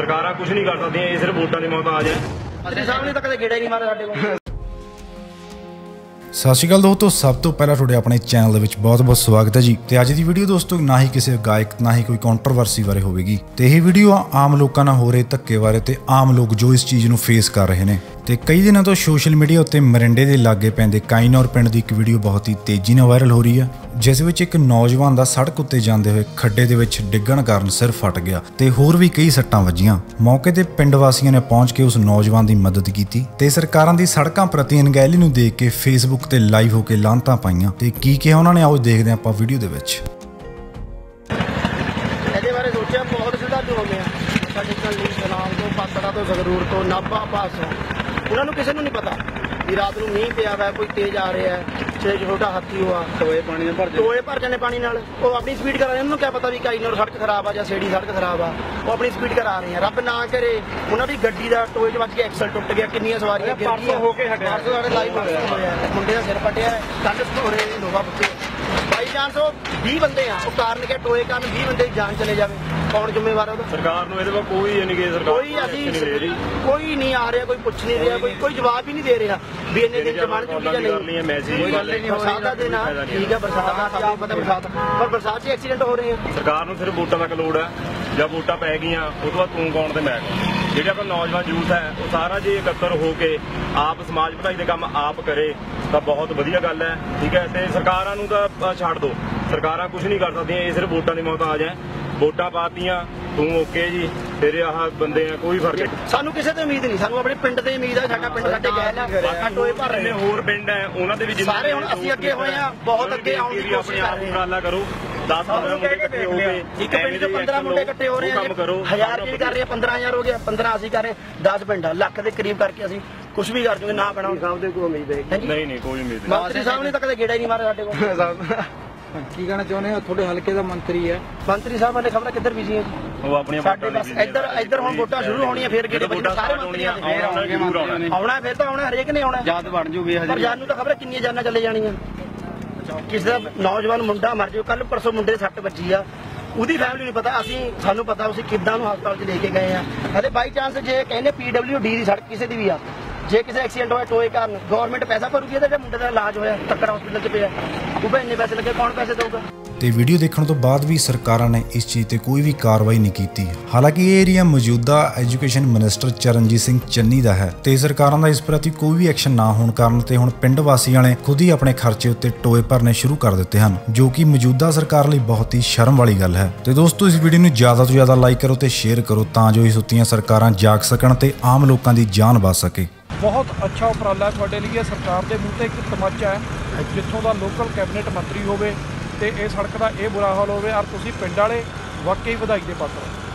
ਸਰਕਾਰਾਂ ਕੁਝ ਨਹੀਂ ਕਰ ਸਕਦੀਆਂ ਇਹ ਸਿਰਫ ਵੋਟਾਂ ਦੀ ਮੌਤਾਜ ਹੈ ਸਾਹਿਬ ਨੇ ਤਾਂ ਕਦੇ ਗੇੜਾ ਹੀ ਨਹੀਂ ਮਾਰਿਆ ਸਾਡੇ ਕੋਲ। ਸਤਿ ਸ਼੍ਰੀ ਅਕਾਲ ਦੋਸਤੋ ਸਭ ਤੋਂ ਪਹਿਲਾਂ ਤੁਹਾਡੇ ਆਪਣੇ ਚੈਨਲ ਦੇ ਵਿੱਚ ਬਹੁਤ-ਬਹੁਤ ਸਵਾਗਤ ਹੈ ਜੀ। ਤੇ ਅੱਜ ਦੀ ਵੀਡੀਓ ਦੋਸਤੋ ਨਾ ਹੀ ਕਿਸੇ ਗਾਇਕ ਨਾ ਹੀ ਕੋਈ ਕੰਟਰੋਵਰਸੀ ਬਾਰੇ ਹੋਵੇਗੀ। ਤੇ ਇਹ ਵੀਡੀਓ ਆਮ ਲੋਕਾਂ ਨਾਲ ਹੋ ਰਹੇ ਧੱਕੇ ਬਾਰੇ ਤੇ ਆਮ ਲੋਕ ਜੋ ਇਸ ਚੀਜ਼ ਨੂੰ ਫੇਸ ਕਰ ਰਹੇ ਨੇ। ਤੇ ਕਈ ਦਿਨਾਂ ਤੋਂ ਸੋਸ਼ਲ ਮੀਡੀਆ ਉੱਤੇ ਮਰਿੰਡੇ ਦੇ ਲਾਗੇ ਪੈਂਦੇ ਕਾਈਨੌਰ ਪਿੰਡ ਦੀ ਇੱਕ ਵੀਡੀਓ ਬਹੁਤ ਹੀ ਤੇਜ਼ੀ ਨਾਲ ਵਾਇਰਲ ਹੋ ਰਹੀ ਹੈ ਜਿਸ ਵਿੱਚ ਇੱਕ ਨੌਜਵਾਨ ਦਾ ਸੜਕ ਉੱਤੇ ਜਾਂਦੇ ਹੋਏ ਖੱਡੇ ਦੇ ਵਿੱਚ ਡਿੱਗਣ ਕਾਰਨ ਸਿਰ ਫਟ ਗਿਆ ਤੇ ਹੋਰ ਵੀ ਕਈ ਸੱਟਾਂ ਵੱਜੀਆਂ। ਮੌਕੇ ਤੇ ਪਿੰਡ ਵਾਸੀਆਂ ਨੇ ਪਹੁੰਚ ਕੇ ਉਸ ਨੌਜਵਾਨ ਦੀ ਮਦਦ ਕੀਤੀ ਤੇ ਸਰਕਾਰਾਂ ਦੀ ਸੜਕਾਂ ਪ੍ਰਤੀ ਅਣਗਹਿਲੀ ਨੂੰ ਦੇਖ ਕੇ ਫੇਸਬੁੱਕ ਤੇ ਲਾਈਵ ਹੋ ਕੇ ਲਾਂਤਾਂ ਪਾਈਆਂ। ਤੇ ਕੀ ਕਿਹਾ ਉਹਨਾਂ ਨੇ, ਆਓ ਦੇਖਦੇ ਹਾਂ ਆਪਾਂ ਵੀਡੀਓ ਦੇ ਵਿੱਚ। ਇਹਦੇ ਬਾਰੇ ਸੋਚਿਆ, ਬਹੁਤ ਸ਼ਰਧਾਲੂ ਆਉਂਦੇ ਆ ਸਾਡੇ ਕੱਲੀ ਸਨਾਮ ਤੋਂ, ਪਾਤੜਾ ਤੋਂ ਜ਼ਗਰੂਰ ਤੋਂ ਨਾਭਾ ਪਾਸੋਂ ਉਹਨਾਂ ਨੂੰ ਕਿਸੇ ਨੂੰ ਨਹੀਂ ਪਤਾ ਵੀ ਰਾਤ ਨੂੰ ਮੀਂਹ ਪਿਆ ਵਾ, ਕੋਈ ਤੇਜ਼ ਆ ਰਿਹਾ ਹੈ। ਛੇ ਛੋਟਾ ਹਾਥੀ ਹੋਆ ਟੋਏ ਪਾਣੀ ਨਾਲ ਭਰ ਜਾਂਦੇ। ਟੋਏ ਭਰ ਜਾਂਦੇ ਪਾਣੀ ਨਾਲ। ਉਹ ਆਪਣੀ ਸਪੀਡ ਕਰਾ ਰਹੇ ਉਹਨਾਂ ਨੂੰ ਕੀ ਪਤਾ ਵੀ ਕਾਈਨਰ ਸੜਕ ਖਰਾਬ ਆ ਜਾਂ ਸੇੜੀ ਸੜਕ ਖਰਾਬ ਆ। ਉਹ ਆਪਣੀ ਸਪੀਡ ਕਰਾ ਰਹੇ ਆ। ਰੱਬ ਨਾ ਕਰੇ ਉਹਨਾਂ ਦੀ ਗੱਡੀ ਦਾ ਟੋਏ 'ਚ ਵੱਜ ਕੇ ਐਕਸਲ ਟੁੱਟ ਗਿਆ ਕਿੰਨੀਆਂ ਸਵਾਰੀਆਂ ਗਿਰ ਗਈਆਂ। ਹੋ ਕੇ ਹਟਿਆ। ਪਰਸੋਂ ਸਾਡੇ ਲਾਈਵ ਹੋਇਆ। ਮੁੰਡੇ ਦਾ ਸਿਰ ਪਟਿਆ ਕੰਨ ਭੋਰੇ ਲੋਹਾ ਪੁੱਟੇ ਬਾਈ ਚਾਂਸ ਉਹ 20 ਬੰਦੇ ਆ ਉਹ ਕਾਰਨ ਕਿ ਟੋਏ ਕਾਰਨ 20 ਬੰਦੇ ਦੀ ਜਾਨ ਚਲੇ ਜਾਵੇ ਕੌਣ ਜ਼ਿੰਮੇਵਾਰ ਆ ਉਹਦਾ? ਸਰਕਾਰ ਨੂੰ ਇਹਦੇ 'ਤੇ ਕੋਈ ਯਾਨੀ ਕਿ ਸਰਕਾਰ ਕੋਈ ਅਸੀਂ ਰਹੀ। ਕੋਈ ਨਹੀਂ ਆ ਰਿਹਾ ਕੋਈ ਪੁੱਛ ਨਹੀਂ ਰਿਹਾ ਕੋਈ ਕੋਈ ਜਵਾਬ ਹੀ ਨਹੀਂ ਦੇ ਰਿਹਾ ਵੀ ਇੰਨੇ ਦਿਨ ਜ਼ਮਾਨ ਚੁੱਕੀ ਜਾਂ ਨਹੀਂ। ਕੋਈ ਗੱਲ ਨਹੀਂ ਬਰਸਾਤ ਦਾ ਦਿਨ ਆ। ਠੀਕ ਹੈ ਬਰਸਾਤ ਦਾ ਸਭ ਪਤਾ ਬਰਸਾਤ ਪਰ ਬਰਸਾਤ 'ਚ ਐਕਸੀਡੈਂਟ ਹੋ ਰਹੇ ਆ। ਸਰਕਾਰ ਨੂੰ ਸਿਰਫ ਵੋਟਾਂ ਤੱਕ ਲੋੜ ਹੈ ਜਦ ਵੋਟਾਂ ਪੈ ਗਈਆਂ ਉਸ ਤੋਂ ਬਾਅਦ ਤੂੰ ਕੌਣ ਤੇ ਮੈਂ ਜਿਹੜੇ ਆਪਾਂ ਨੌਜਵਾਨ ਯੂਥ ਹੈ ਉਹ ਸਾਰਾ ਜੇ ਇਕੱਤਰ ਹੋ ਕੇ ਆਪ ਸਮਾਜ ਭਲਾਈ ਦੇ ਕੰਮ ਆਪ ਕਰੇ ਤਾਂ ਬਹੁਤ ਵਧੀਆ ਗੱਲ ਹੈ ਠੀਕ ਹੈ? ਤੇ ਸਰਕਾਰਾਂ ਨੂੰ ਤਾਂ ਛੱਡ ਦਿਓ ਸਰਕਾਰਾਂ ਕੁਝ ਨਹੀਂ ਕਰ ਸਕਦੀਆਂ ਇਹ ਸਿਰਫ ਵੋਟਾਂ ਦੀ ਮੌਤਾਜ ਹੈ ਵੋਟਾਂ ਪਾਤੀਆਂ ਤੂੰ ਓਕੇ ਜੀ ਤੇਰੇ ਆਹ ਬੰਦੇ ਆ ਕੋਈ ਫ਼ਰਕ ਨਹੀਂ। ਸਾਨੂੰ ਕਿਸੇ ਤੋਂ ਉਮੀਦ ਨਹੀਂ ਸਾਨੂੰ ਆਪਣੇ ਪਿੰਡ ਤੇ ਉਮੀਦ ਆ ਸਾਡਾ ਪਿੰਡ ਸਾਡੇ ਗਏ ਨਾ ਬਾਕੀ ਟੋਏ ਭਰ ਰਹੇ ਹੋਰ ਪਿੰਡ ਹੈ ਉਹਨਾਂ ਦੇ ਵੀ ਜਿੰਨੇ ਸਾਰੇ ਹੁਣ ਅਸੀਂ ਅੱਗੇ ਹੋਏ ਆ, ਬਹੁਤ ਅੱਗੇ ਆਉਣ ਦੀ ਕੋਸ਼ਿਸ਼ ਕਰ ਰਹੇ ਉਪਰਾਲਾ ਕਰੋ। 10 15 ਮੁੰਡੇ ਇਕੱਠੇ ਹੋ ਕੇ ਇੱਕ ਪਿੰਡ ਦੇ 15 ਮੁੰਡੇ ਇਕੱਠੇ ਹੋ ਰਹੇ ਕਰੋ। ਹਜ਼ਾਰ ਕੀ ਕਰ। ਰਹੇ ਆ? 15000 ਹੋ ਗਿਆ 15 ਅਸੀਂ ਕਰ ਰਹੇ 10 ਪਿੰਡ ਆ, ਲੱਖ ਦੇ ਕਰੀਬ ਕਰਕੇ ਅਸੀਂ ਕੁਝ ਵੀ ਕਰ ਜੂਗੇ ਨਾ ਪੈਣਾ ਸਾਹਿਬ ਦੇ ਕੋਈ ਉਮੀਦ ਹੈ ਨਹੀਂ ਨਹੀਂ ਕੋਈ ਉਮੀਦ ਨਹੀਂ। ਮੰਤਰੀ ਸਾਹਿਬ ਨੇ ਤਾਂ ਕਦੇ ਗੇੜਾ ਹੀ ਨਹੀਂ ਮਾਰਿਆ ਸਾਡੇ ਕੋਲ। ਕੀ ਕਹਿਣਾ ਚਾਹੁੰਦੇ ਹੋ? ਤੁਹਾਡੇ ਹਲਕੇ ਦਾ ਮੰਤਰੀ ਹੈ। ਮੰਤਰੀ ਸਾਹਿਬ ਨੇ ਖਬਰ ਕਿੱਧਰ ਬਿਜ਼ੀ ਹੈ ਉਹ ਆਪਣੀਆਂ ਵੋਟਾਂ ਲਈ ਇੱਧਰ ਇੱਧਰ ਹੁਣ ਵੋਟਾਂ ਸ਼ੁਰੂ ਹੋਣੀਆਂ ਫੇਰ ਗੇੜੇ ਵੱਜਣੇ ਸਾਰੇ ਮੰਤਰੀਆਂ ਦੇ ਫੇਰ ਆਉਣਾ ਜ਼ਰੂਰ ਆਉਣਾ। ਫਿਰ ਤਾਂ ਆਉਣਾ ਹਰੇਕ ਨੇ ਆਉਣਾ ਯਾਦ ਬਣ ਜੂਗੀ ਪਰ ਜਾਨ ਨੂੰ ਤਾਂ ਖਬਰ ਕਿੰਨੀਆਂ ਜਾਨਾਂ ਚਲੇ ਜਾਣੀਆਂ। ਕਿਸੇ ਦਾ ਨੌਜਵਾਨ ਮੁੰਡਾ ਮਰ ਜਾਊ ਕੱਲ ਪਰਸੋਂ ਮੁੰਡੇ ਦੇ ਸੱਟ ਵੱਜੀ ਆ। ਉਹਦੀ ਫੈਮਿਲੀ ਨੂੰ ਪਤਾ, ਅਸੀਂ, ਸਾਨੂੰ ਪਤਾ, ਅਸੀਂ ਕਿੱਦਾਂ ਨੂੰ ਹਸਪਤਾਲ 'ਚ ਲੈ ਕੇ ਗਏ ਆ। ਹਲੇ ਬਾਈ ਚਾਂਸ ਜੇ ਕਹਿੰਦੇ ਪੀਡਬਲਯੂਡੀ ਦੀ ਸੜਕ ਕਿਸੇ ਦੀ ਵੀ ਆ, ਜੇ ਕਿਸੇ ਐਕਸੀਡੈਂਟ ਹੋਇਆ, ਟੋਏ ਕਾਰਨ ਗਵਰਨਮੈਂਟ ਪੈਸਾ ਭਰੂਗੀ ਇਹਦਾ ਜੇ ਮੁੰਡੇ ਦਾ ਇਲਾਜ ਹੋਇਆ ਟੱਕਰ ਹਸਪੀਟਲ 'ਚ ਪਿਆ। ਉਹ ਇੰਨੇ ਪੈਸੇ ਲੱਗੇ, ਕੌਣ ਪੈਸੇ ਦੇਊਗਾ? ਤੇ ਵੀਡੀਓ ਦੇਖਣ ਤੋਂ ਬਾਅਦ ਵੀ ਸਰਕਾਰਾਂ ਨੇ ਇਸ ਚੀਜ਼ ਤੇ ਕੋਈ ਵੀ ਕਾਰਵਾਈ ਨਹੀਂ ਕੀਤੀ। ਹਾਲਾਂਕਿ ਇਹ ਏਰੀਆ ਮੌਜੂਦਾ ਐਜੂਕੇਸ਼ਨ ਮਿਨਿਸਟਰ ਚਰਨਜੀਤ ਸਿੰਘ ਚੰਨੀ ਦਾ ਹੈ ਤੇ ਸਰਕਾਰਾਂ ਦਾ ਇਸ ਪ੍ਰਤੀ ਕੋਈ ਵੀ ਐਕਸ਼ਨ ਨਾ ਹੋਣ ਕਾਰਨ ਤੇ ਹੁਣ ਪਿੰਡ ਵਾਸੀਆਂ ਨੇ ਖੁਦ ਹੀ ਆਪਣੇ ਖਰਚੇ ਉੱਤੇ ਟੋਏ ਭਰਨੇ ਸ਼ੁਰੂ ਕਰ ਦਿੱਤੇ ਹਨ, ਜੋ ਕਿ ਮੌਜੂਦਾ ਸਰਕਾਰ ਲਈ ਬਹੁਤ ਹੀ ਸ਼ਰਮ ਵਾਲੀ ਗੱਲ ਹੈ। ਤੇ ਦੋਸਤੋ, ਇਸ ਵੀਡੀਓ ਨੂੰ ਜ਼ਿਆਦਾ ਤੋਂ ਜ਼ਿਆਦਾ ਲਾਈਕ ਕਰੋ ਤੇ ਸ਼ੇਅਰ ਕਰੋ ਤਾਂ ਜੋ ਇਸ ਉੱਤੀਆਂ ਸਰਕਾਰਾਂ ਜਾਗ ਸਕਣ ਤੇ ਆਮ ਲੋਕਾਂ ਦੀ ਜਾਨ ਬਚ ਸਕੇ। ਬਹੁਤ ਅੱਛਾ ਉਪਰਾਲਾ ਤੁਹਾਡੇ ਲਈ ਇਹ ਸਰਕਾਰ ਦੇ ਮੂੰਹ ਤੇ ਇੱਕ ਤਮਾਚਾ ਹੈ, ਜਿੱਥੋਂ ਦਾ ਲੋਕਲ ਕੈਬਨਿਟ ਮੰਤਰੀ ਹੋਵੇ ਤੇ ਇਹ ਸੜਕ ਦਾ ਇਹ ਬੁਰਾ ਹਾਲ ਹੋਵੇ ਔਰ ਤੁਸੀਂ ਪਿੰਡ ਵਾਲੇ ਵਾਕਈ ਵਧਾਈ ਦੇ ਪਾਤਰ ਹੋ।